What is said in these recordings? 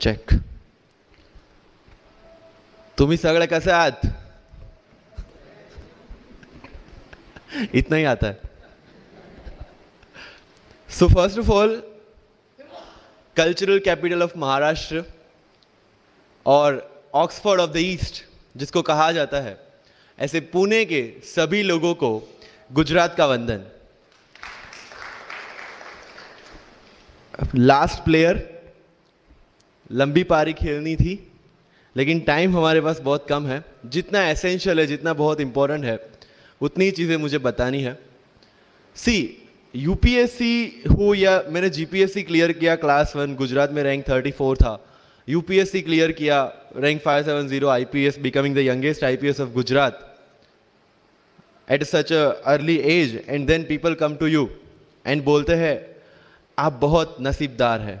Check तुम्ही सगळे कसे आहात? इतना ही आता. है so first of all cultural capital of Maharashtra और ऑक्सफोर्ड ऑफ़ द ईस्ट जिसको कहा जाता है, ऐसे पुणे के सभी लोगों को गुजरात का वंदन। लास्ट प्लेयर लंबी पारी खेलनी थी, लेकिन टाइम हमारे पास बहुत कम है। जितना एसेंशियल है, जितना बहुत इंपॉर्टेंट है, उतनी चीज़ें मुझे बतानी है। सी यूपीएससी हो या मैंने जीपीएससी क्लियर किया क्लास वन गुजरात में रैंक थर्टी फोर था यूपीएससी क्लियर किया rank five seven zero I P S becoming the youngest I P S of Gujarat at such early age and then people come to you and बोलते हैं, आप बहुत नसीबदार है।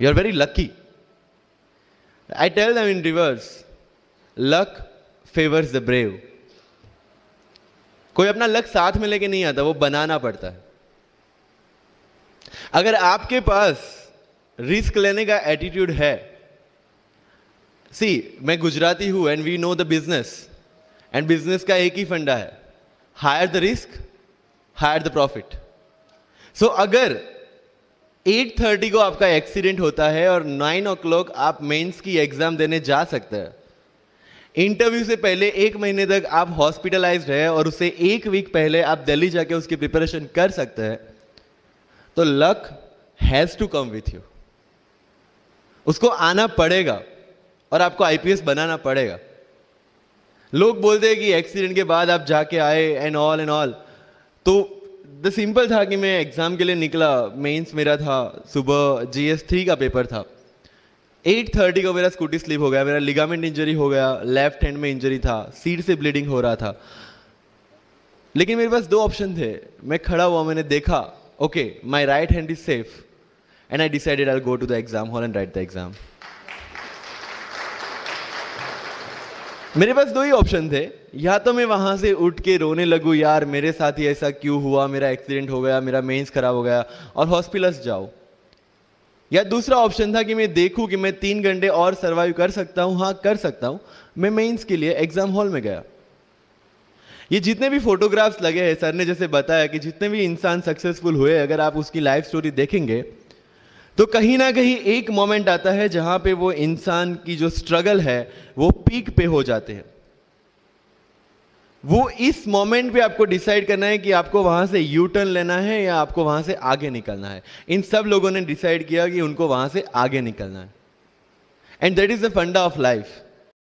You are very lucky I tell them in reverse luck favours the brave कोई अपना luck साथ में लेके नहीं आता, वो बनाना पड़ता है। अगर आपके पास रिस्क लेने का एटीट्यूड है सी मैं गुजराती हूँ and we know the business and business का एक ही फंडा है। Higher the risk higher the profit so अगर 8:30 को आपका एक्सीडेंट होता है और 9 ओ क्लॉक आप मेंस की एग्ज़ाम देने जा सकते हैं। इंटरव्यू से पहले एक महीने तक आप हॉस्पिटलाइज है और उससे एक वीक पहले आप दिल्ली जाके उसकी प्रिपरेशन कर सकते हैं। तो luck has to come with you उसको आना पड़ेगा और आपको आईपीएस बनाना पड़ेगा। लोग बोलते हैं कि एक्सीडेंट के बाद आप जाके आए एंड ऑल एंड ऑल तो द सिंपल था कि मैं एग्ज़ाम के लिए निकला मेंस मेरा था, सुबह जी एस थ्री का पेपर था। 8:30 को मेरा स्कूटी स्लिप हो गया, मेरा लिगामेंट इंजरी हो गया लेफ़्ट हैंड में इंजरी था सीट से ब्लीडिंग हो रहा था। लेकिन मेरे पास दो ऑप्शन थे। मैं खड़ा हुआ, मैंने देखा okay my right hand is safe and I decided I go to the exam hall and write the exam मेरे पास दो ही ऑप्शन थे। या तो मैं वहाँ से उठ के रोने लगू, यार, मेरे साथ ही ऐसा क्यों हुआ? मेरा एक्सीडेंट हो गया, मेरा मेंस खराब हो गया, और हॉस्पिटल जाओ। या दूसरा ऑप्शन था कि मैं देखूँ कि मैं तीन घंटे और सर्वाइव कर सकता हूँ। हाँ कर सकता हूँ। मैं मेंस के लिए एग्ज़ाम हॉल में गया। ये जितने भी फोटोग्राफ्स लगे हैं, सर ने जैसे बताया कि जितने भी इंसान सक्सेसफुल हुए, अगर आप उसकी लाइफ स्टोरी देखेंगे तो कहीं ना कहीं एक मोमेंट आता है जहाँ पे वो इंसान की जो स्ट्रगल है, वो पीक पे हो जाते हैं। वो इस मोमेंट पे आपको डिसाइड करना है कि आपको वहाँ से यू टर्न लेना है या आपको वहाँ से आगे निकलना है। इन सब लोगों ने डिसाइड किया कि उनको वहाँ से आगे निकलना है। And that is the funda of life